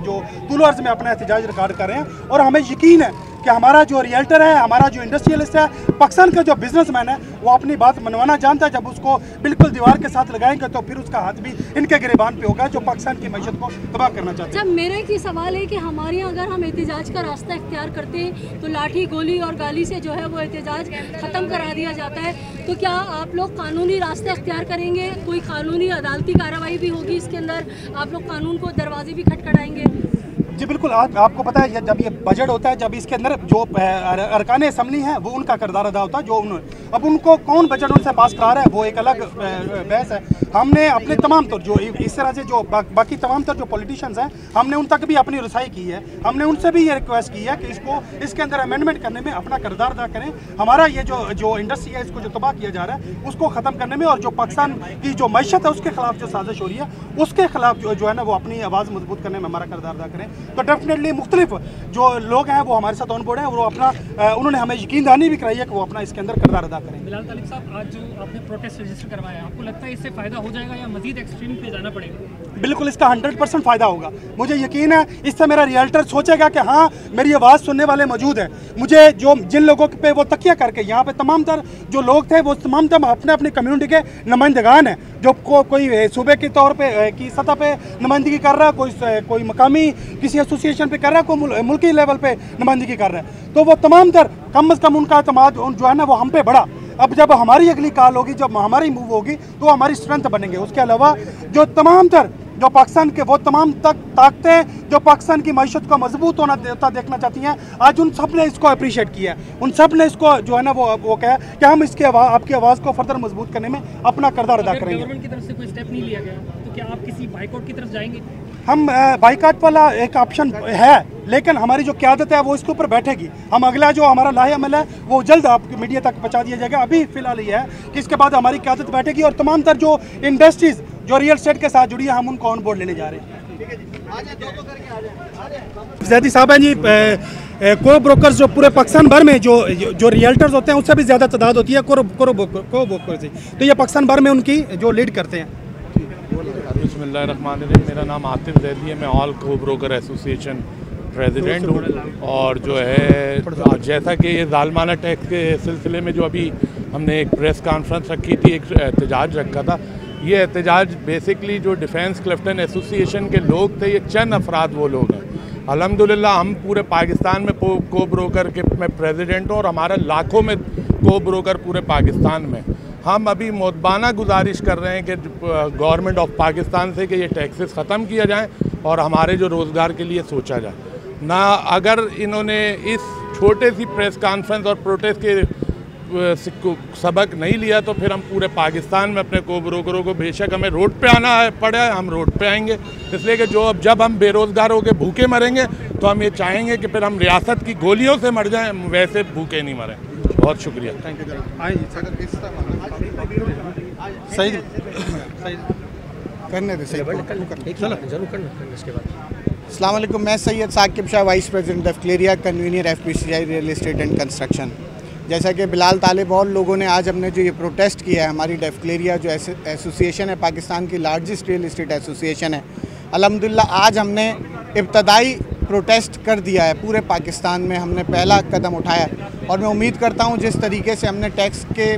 जो तुलो अर्ज़ में अपना एहतजाज रिकॉर्ड कर रहे हैं। और हमें यकीन है कि हमारा जो रियल्टर है हमारा जो इंडस्ट्रियलिस्ट है पाकिस्तान का जो बिजनेसमैन है वो अपनी बात मनवाना जानता है। जब उसको बिल्कुल दीवार के साथ लगाएँगे तो फिर उसका हाथ भी इनके गिरबान पे होगा जो पाकिस्तान की मैशत को तबाह करना चाहते हैं। मेरा एक सवाल है कि हमारे यहाँ अगर हम एहतजाज का रास्ता इख्तियार करते हैं तो लाठी गोली और गाली से जो है वो एहतजाज ख़त्म करा दिया जाता है। तो क्या आप लोग कानूनी रास्ते इख्तियार करेंगे? कोई कानूनी अदालती कार्रवाई भी होगी इसके अंदर? आप लोग कानून को दरवाजे भी खटखटाएँगे। जी बिल्कुल आप आपको पता है जब ये बजट होता है जब इसके अंदर जो अरकान असम्बली हैं वो उनका किरदार अदा होता है जो उन्होंने अब उनको कौन बजट उनसे पास करा रहा है वो एक अलग बहस है। हमने अपने तमाम तौर जो इस तरह से जो बा, बाकी तमाम तौर जो पॉलिटिशियंस हैं हमने उन तक भी अपनी रसाई की है। हमने उनसे भी ये रिक्वेस्ट की है कि इसको इसके अंदर अमेंडमेंट करने में अपना किरदार अदा करें। हमारा ये जो जो इंडस्ट्री है इसको जो तबाह किया जा रहा है उसको ख़त्म करने में और जो पाकिस्तान की जो मैशत है उसके खिलाफ जो साजिश हो रही है उसके खिलाफ जो जो है ना वो अपनी आवाज़ मज़बूत करने में हमारा किरदार अदा करें। तो डेफिनेटली मुख्तलिफ़ जो लोग हैं, वो हमारे साथ ऑन बोर्ड हैं, वो अपना उन्होंने हमें यकीन दहानी भी कराई है कि वो अपना इसके अंदर करदार अदा करें बिलाल तालिब साहब, आज जो आपने प्रोटेस्ट रजिस्टर करवाया आपको लगता है इससे फ़ायदा हो जाएगा या मजीद एक्सट्रीम पे जाना पड़ेगा? बिल्कुल इसका हंड्रेड परसेंट फ़ायदा होगा। मुझे यकीन है इससे मेरा रियल्टर सोचेगा कि हाँ मेरी आवाज़ सुनने वाले मौजूद हैं। मुझे जो जिन लोगों पे वो तकिया करके यहाँ पे तमाम तर जो लोग थे वो तमाम तर अपने अपनी कम्युनिटी के नुमाइंदगान हैं जो को, कोई सूबे के तौर पर की सतह पर नुमाइंदगी कर रहा है कोई कोई मकामी किसी एसोसिएशन पर कर रहा है कोई मुल्की लेवल पर नुमाइंदगी कर रहा है। तो वो तमाम तर कम अज़ कम उनका अतमाद जो है ना वो हम पे बढ़ा। अब जब हमारी अगली कॉल होगी जब हमारी मूव होगी तो हमारी स्ट्रेंथ बनेंगे। उसके अलावा जो तमाम तर जो पाकिस्तान के वो तमाम तक ताकतें जो पाकिस्तान की मीशत को मज़बूत होना देता देखना चाहती हैं आज उन सबने इसको अप्रिशिएट किया है। उन सबने इसको जो है ना वो वो कहा कि हम इसकी आवाज़ आपकी आवाज़ को फर्दर मज़बूत करने में अपना करदार अदा करेंगे। गवर्नमेंट की तरफ़ से कोई स्टेप नहीं लिया गया तो क्या आप किसी बाइकआउट की तरफ़ जाएँगे? हम बाइकाट वाला एक ऑप्शन है, लेकिन हमारी जो क्यादत है, वो इसके ऊपर बैठेगी। हम अगला जो हमारा लाहे अमल है, वो जल्द आप मीडिया तक पहुँचा दिया जाएगा। अभी फ़िलहाल ये है कि इसके बाद हमारी क्यादत बैठेगी और तमाम तर जो इंडस्ट्रीज़ जो रियल स्टेट के साथ जुड़ी है, हम उनको ऑन बोर्ड लेने जा रहे हैं। जैदी साहब हैं जी को ब्रोकर्स जो पूरे पाकिस्तान भर में जो जो रियल्टर्स होते हैं, उससे भी ज़्यादा तादाद होती है, को ब्रोकर से तो ये पाकिस्तान भर में उनकी जो लीड करते हैं। बसमीम मेरा नाम आतिफ जैदी है, मैं ऑल को ब्रोकर एसोसिएशन प्रेसिडेंट हूँ और जो है, जैसा कि ये जालमाना टैक्स के सिलसिले में जो अभी हमने एक प्रेस कॉन्फ्रेंस रखी थी, एक एहतजाज रखा था, ये एहतजाज बेसिकली जो डिफेंस क्लिफ्टन एसोसिएशन के लोग थे, ये चंद अफराद वो लोग हैं। अल्हम्दुलिल्लाह, हम पूरे पाकिस्तान में को ब्रोकर के मैं प्रेसिडेंट हूँ और हमारा लाखों में को ब्रोकर पूरे पाकिस्तान में। हम अभी मोतबाना गुजारिश कर रहे हैं कि गवर्नमेंट ऑफ़ पाकिस्तान से कि ये टैक्सेस ख़त्म किया जाए और हमारे जो रोज़गार के लिए सोचा जाए। ना अगर इन्होंने इस छोटे सी प्रेस कॉन्फ्रेंस और प्रोटेस्ट के सबक नहीं लिया तो फिर हम पूरे पाकिस्तान में अपने को ब्रोकरों को बेशक हमें रोड पे आना है, पड़ा हम रोड पे आएँगे। इसलिए कि जो अब जब हम बेरोज़गार होकर भूखे मरेंगे तो हम ये चाहेंगे कि फिर हम रियासत की गोलियों से मर जाएँ, वैसे भूखे नहीं मरें। बहुत शुक्रिया। थैंक यू सही। सही। करने दे सही। चलो ज़रूर करना इसके बाद। अलैक्म मैं Syed Saqib Shah vice president of क्लेरिया convener F P C I real estate and construction. जैसा कि बिलाल तालिब और लोगों ने आज हमने जो ये प्रोटेस्ट किया है हमारी डेफक्लेरिया जो एसोसिएशन है पाकिस्तान की लार्जेस्ट रियल इस्टेट एसोसिएशन है अलहमदिल्ला आज हमने इब्तदाई प्रोटेस्ट कर दिया है। पूरे पाकिस्तान में हमने पहला कदम उठाया और मैं उम्मीद करता हूँ, जिस तरीके से हमने टैक्स के,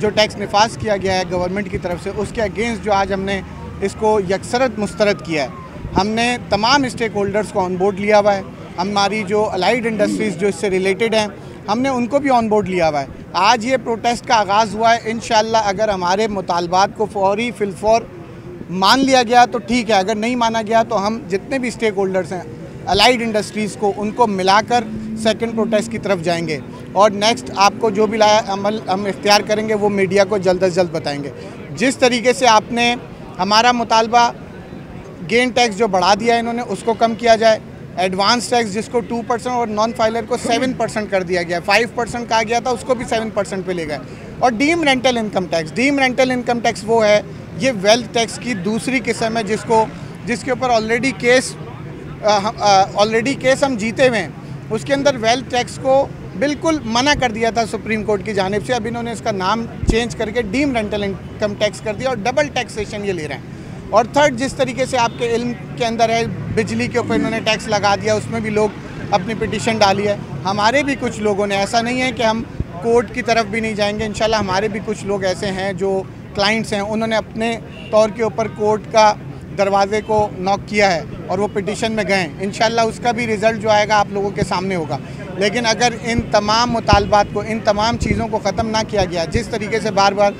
जो टैक्स नफाज किया गया है गवर्नमेंट की तरफ़ से, उसके अगेंस्ट जो आज हमने इसको यकसरत मुस्तरद किया है। हमने तमाम स्टेक होल्डर्स को ऑन बोर्ड लिया हुआ है। हमारी जो अलाइड इंडस्ट्रीज़ जो इससे रिलेटेड हैं, हमने उनको भी ऑन बोर्ड लिया हुआ है। आज ये प्रोटेस्ट का आगाज़ हुआ है। इन अगर हमारे मुतालबात को फौरी फिलफौर मान लिया गया तो ठीक है। अगर नहीं माना गया तो हम जितने भी स्टेक होल्डर्स हैं अलाइड इंडस्ट्रीज़ को, उनको मिलाकर सेकंड प्रोटेस्ट की तरफ़ जाएँगे। और नेक्स्ट आपको जो भी लाया, अमल, हम इख्तियार करेंगे, वो मीडिया को जल्द अज जल्द बताएँगे। जिस तरीके से आपने हमारा मुतालबा गेन टैक्स जो बढ़ा दिया है इन्होंने, उसको कम किया जाए। एडवांस टैक्स जिसको टू परसेंट और नॉन फाइलर को सेवन परसेंट कर दिया गया। फाइव परसेंट कहा गया था, उसको भी सेवन परसेंट पर ले गए। और deemed rental income tax deemed rental income tax वो है, ये वेल्थ टैक्स की दूसरी किस्म है, जिसको, जिसके ऊपर ऑलरेडी केस ऑलरेडी केस हम जीते हुए हैं। उसके अंदर वेल्थ टैक्स को बिल्कुल मना कर दिया था सुप्रीम कोर्ट की जानब से। अब इन्होंने इसका नाम चेंज करके डीम रेंटल इनकम टैक्स कर दिया और डबल टैक्सेशन ये ले रहे हैं। और थर्ड जिस तरीके से आपके इल्म के अंदर है, बिजली के ऊपर इन्होंने टैक्स लगा दिया, उसमें भी लोग अपनी पिटिशन डाली है। हमारे भी कुछ लोगों ने, ऐसा नहीं है कि हम कोर्ट की तरफ़ भी नहीं जाएँगे, इंशाल्लाह हमारे भी कुछ लोग ऐसे हैं जो क्लाइंट्स हैं। उन्होंने अपने तौर के ऊपर कोर्ट का दरवाजे को नॉक किया है। और वो पिटिशन में गए। इन उसका भी रिज़ल्ट जो आएगा आप लोगों के सामने होगा। लेकिन अगर इन तमाम मुतालबात को, इन तमाम चीज़ों को ख़त्म ना किया गया, जिस तरीके से बार बार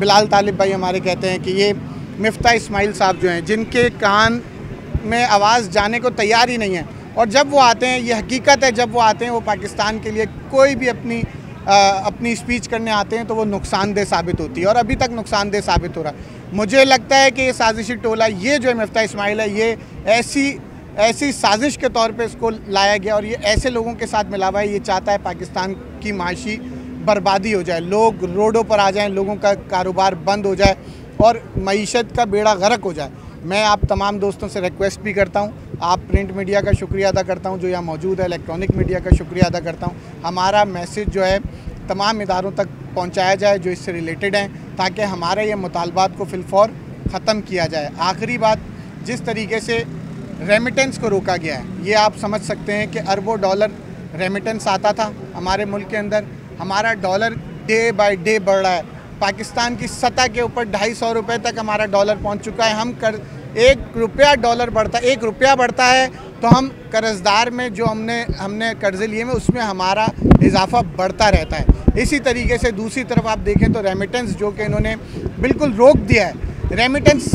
बिलाल तालिब भाई हमारे कहते हैं कि ये मफ्ता इस्माइल साहब जो हैं, जिनके कान में आवाज़ जाने को तैयार ही नहीं है। और जब वो आते हैं, ये हकीकत है, जब वो आते हैं, वो पाकिस्तान के लिए कोई भी अपनी अपनी स्पीच करने आते हैं तो वो नुकसानदेह साबित होती है और अभी तक नुकसानदेह साबित हो रहा है। मुझे लगता है कि ये साजिशी टोला, ये जो मफ्ता इसमाइल है, ये ऐसी ऐसी साजिश के तौर पे इसको लाया गया और ये ऐसे लोगों के साथ मिला हुआ है, ये चाहता है पाकिस्तान की माशी बर्बादी हो जाए, लोग रोडों पर आ जाएँ, लोगों का कारोबार बंद हो जाए और मीशत का बेड़ा गर्क हो जाए। मैं आप तमाम दोस्तों से रिक्वेस्ट भी करता हूँ। आप प्रिंट मीडिया का शुक्रिया अदा करता हूँ, जो यहाँ मौजूद है इलेक्ट्रॉनिक मीडिया का शुक्रिया अदा करता हूँ। हमारा मैसेज जो है, तमाम इदारों तक पहुँचाया जाए, जो इससे रिलेटेड हैं, ताकि हमारे ये मुतालबात को फिलफौर ख़त्म किया जाए। आखिरी बात, जिस तरीके से रेमिटेंस को रोका गया है, ये आप समझ सकते हैं कि अरबों डॉलर रेमिटेंस आता था हमारे मुल्क के अंदर। हमारा डॉलर डे बाय डे बढ़ रहा है। पाकिस्तान की सतह के ऊपर ढाई सौ रुपये तक हमारा डॉलर पहुँच चुका है। हम कर, एक रुपया डॉलर बढ़ता, एक रुपया बढ़ता है तो हम कर्जदार में जो हमने हमने कर्जे लिए में उसमें हमारा इजाफा बढ़ता रहता है। इसी तरीके से दूसरी तरफ़ आप देखें तो रेमिटेंस जो कि इन्होंने बिल्कुल रोक दिया है। रेमिटेंस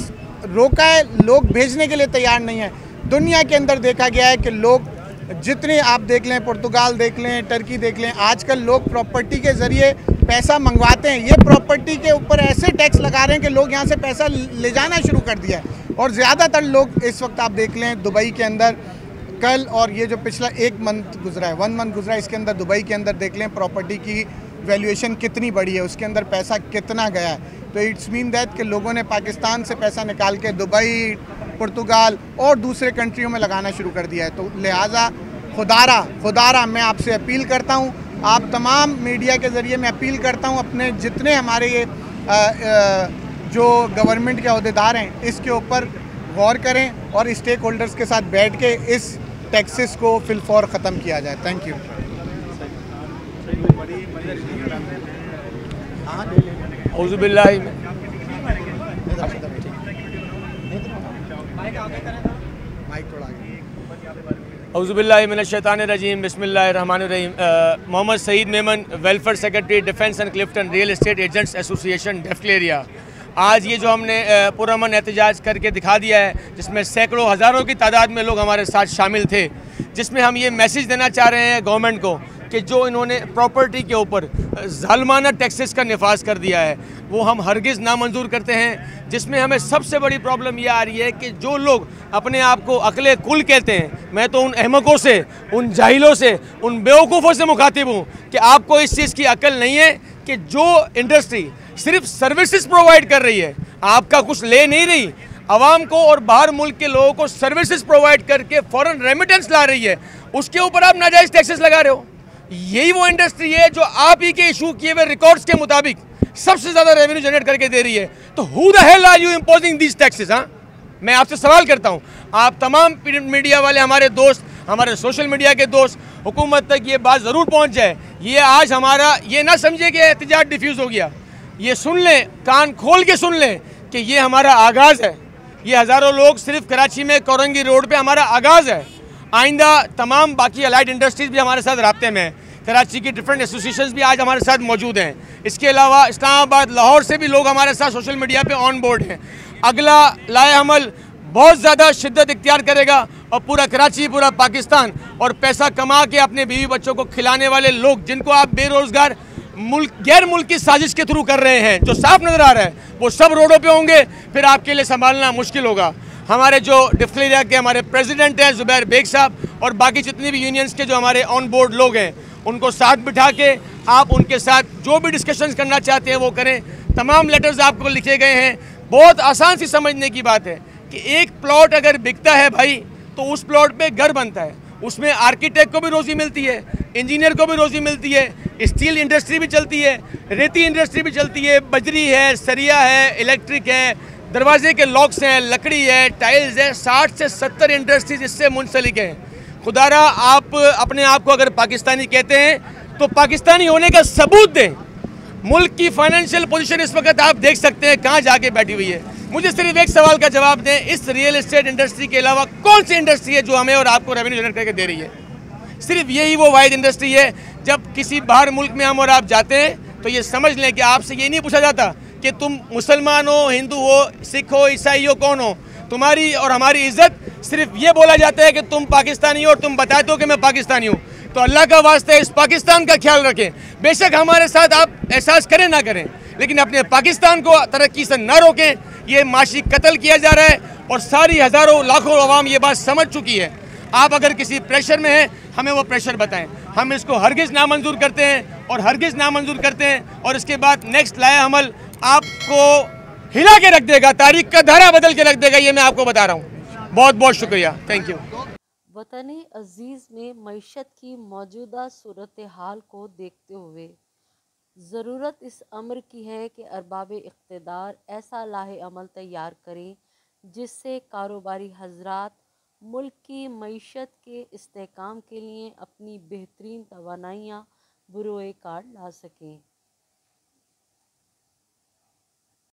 रोका है, लोग भेजने के लिए तैयार नहीं है। दुनिया के अंदर देखा गया है कि लोग जितने आप देख लें, पुर्तगाल देख लें टर्की देख लें, आजकल लोग प्रॉपर्टी के ज़रिए पैसा मंगवाते हैं। ये प्रॉपर्टी के ऊपर ऐसे टैक्स लगा रहे हैं कि लोग यहाँ से पैसा ले जाना शुरू कर दिया है। और ज़्यादातर लोग इस वक्त आप देख लें, दुबई के अंदर कल और ये जो पिछला एक मंथ गुजरा है वन मंथ गुजरा है, इसके अंदर दुबई के अंदर देख लें प्रॉपर्टी की वैल्यूएशन कितनी बड़ी है, उसके अंदर पैसा कितना गया है। तो इट्स मीन दैट कि लोगों ने पाकिस्तान से पैसा निकाल के दुबई, पुर्तगाल और दूसरे कंट्रियों में लगाना शुरू कर दिया है। तो लिहाजा खुदारा खुदारा मैं आपसे अपील करता हूँ आप तमाम मीडिया के ज़रिए मैं अपील करता हूँ अपने जितने हमारे ये आ, आ, जो गवर्नमेंट के अहदेदार हैं इसके ऊपर गौर करें और स्टेक होल्डर्स के साथ बैठ के इस टैक्सेस को फिलफौर ख़त्म किया जाए। थैंक यू उज़बिल्ला अउज़बिल्लाशैतान रजीम बसमीम Mohammad Saeed Memon, welfare secretary, defence and Clifton real estate agents association, डेफलेरिया। आज ये जो हमने पुरमन एहतजाज करके दिखा दिया है, जिसमें सैकड़ों, हज़ारों की तादाद में लोग हमारे साथ शामिल थे, जिसमें हम ये मैसेज देना चाह रहे हैं गवर्नमेंट को कि जो इन्होंने प्रॉपर्टी के ऊपर जालमाना टैक्सेस का नफाज कर दिया है, वो हम हरगिज़ नामंजूर करते हैं। जिसमें हमें सबसे बड़ी प्रॉब्लम ये आ रही है कि जो लोग अपने आप को अकले कुल कहते हैं, मैं तो उन अहमकों से, उन जाहिलों से, उन बेवकूफ़ों से मुखातिब हूँ कि आपको इस चीज़ की अकल नहीं है कि जो इंडस्ट्री सिर्फ़ सर्विसेज़ प्रोवाइड कर रही है, आपका कुछ ले नहीं रही। आवाम को और बाहर मुल्क के लोगों को सर्विसेज़ प्रोवाइड करके फॉरेन रेमिटेंस ला रही है, उसके ऊपर आप नाजायज़ टैक्सेस लगा रहे हो। यही वो इंडस्ट्री है जो आप ही के इशू किए हुए रिकॉर्ड्स के मुताबिक सबसे ज़्यादा रेवेन्यू जनरेट करके दे रही है। तो who the hell are you imposing these taxes हाँ मैं आपसे सवाल करता हूँ। आप तमाम मीडिया वाले, हमारे दोस्त, हमारे सोशल मीडिया के दोस्त, हुकूमत तक ये बात ज़रूर पहुँच जाए। ये आज हमारा, ये ना समझे कि एहतजाज डिफ्यूज़ हो गया। ये सुन लें, कान खोल के सुन लें कि ये हमारा आगाज़ है। ये हज़ारों लोग सिर्फ़ कराची में कोरंगी रोड पे हमारा आगाज़ है। आइंदा तमाम बाकी अलाइड इंडस्ट्रीज़ भी हमारे साथ रबते में कराची की डिफरेंट एसोसिएशन भी आज हमारे साथ मौजूद हैं। इसके अलावा इस्लामाबाद, लाहौर से भी लोग हमारे साथ सोशल मीडिया पे ऑन बोर्ड हैं। अगला लाए अमल बहुत ज़्यादा शिद्दत इख्तियार करेगा और पूरा कराची, पूरा पाकिस्तान और पैसा कमा के अपने बीवी बच्चों को खिलाने वाले लोग जिनको आप बेरोज़गार मुल्क गैर मुल्क साजिश के थ्रू कर रहे हैं, जो साफ़ नज़र आ रहा है, वो सब रोडों पे होंगे, फिर आपके लिए संभालना मुश्किल होगा। हमारे जो डिफ्लेरिया के हमारे प्रेसिडेंट हैं, जुबैर बेग साहब, और बाकी जितनी भी यूनियंस के जो हमारे ऑन बोर्ड लोग हैं, उनको साथ बिठा के आप उनके साथ जो भी डिस्कशंस करना चाहते हैं, वो करें। तमाम लेटर्स आपको लिखे गए हैं। बहुत आसान सी समझने की बात है कि एक प्लॉट अगर बिकता है भाई तो उस प्लॉट पे घर बनता है। उसमें आर्किटेक्ट को भी रोज़ी मिलती है इंजीनियर को भी रोज़ी मिलती है स्टील इंडस्ट्री भी चलती है, रेती इंडस्ट्री भी चलती है, बजरी है, सरिया है इलेक्ट्रिक है दरवाजे के लॉक्स हैं, लकड़ी है, टाइल्स है, साठ से सत्तर इंडस्ट्रीज़ इससे मुंसलिक हैं। खुदारा, आप अपने आप को अगर पाकिस्तानी कहते हैं तो पाकिस्तानी होने का सबूत दें। मुल्क की फाइनेंशियल पोजीशन इस वक्त आप देख सकते हैं, कहाँ जाके बैठी हुई है। मुझे सिर्फ़ एक सवाल का जवाब दें, इस रियल इस्टेट इंडस्ट्री के अलावा कौन सी इंडस्ट्री है जो हमें और आपको रेवेन्यू जनरेट करके दे रही है? सिर्फ़ यही वो वाइड इंडस्ट्री है, जब किसी बाहर मुल्क में हम और आप जाते हैं तो ये समझ लें कि आपसे ये नहीं पूछा जाता कि तुम मुसलमान हो हिंदू हो, सिख हो, ईसाई हो, कौन हो? तुम्हारी और हमारी इज़्ज़त सिर्फ़ ये बोला जाता है कि तुम पाकिस्तानी हो और तुम बताते हो कि मैं पाकिस्तानी हूँ। तो अल्लाह का वास्ते इस पाकिस्तान का ख्याल रखें। बेशक हमारे साथ आप एहसास करें ना करें, लेकिन अपने पाकिस्तान को तरक्की से ना रोकें। ये माशी कत्ल किया जा रहा है और सारी हज़ारों, लाखों अवाम ये बात समझ चुकी है। आप अगर किसी प्रेशर में हैं, हमें वो प्रेशर बताएँ। हम इसको हरगिज़ नामंजूर करते हैं और हरगिज़ नामंजूर करते हैं और इसके बाद नेक्स्ट लाया अमल आपको हिला के रख देगा, तारीख का धारा बदल के रख देगा, ये मैं आपको बता रहा हूँ। बहुत बहुत शुक्रिया। थैंक यू वतन अज़ीज़ में मीशत की मौजूदा सूरत हाल को देखते हुए, ज़रूरत इस अमर की है कि अरबाब इकतदार ऐसा लाहे अमल तैयार करें, जिससे कारोबारी हजरात मुल्क की मीशत के इस्तेकाम के लिए अपनी बेहतरीन तोानाइयाँ बरोए कार ला सकें।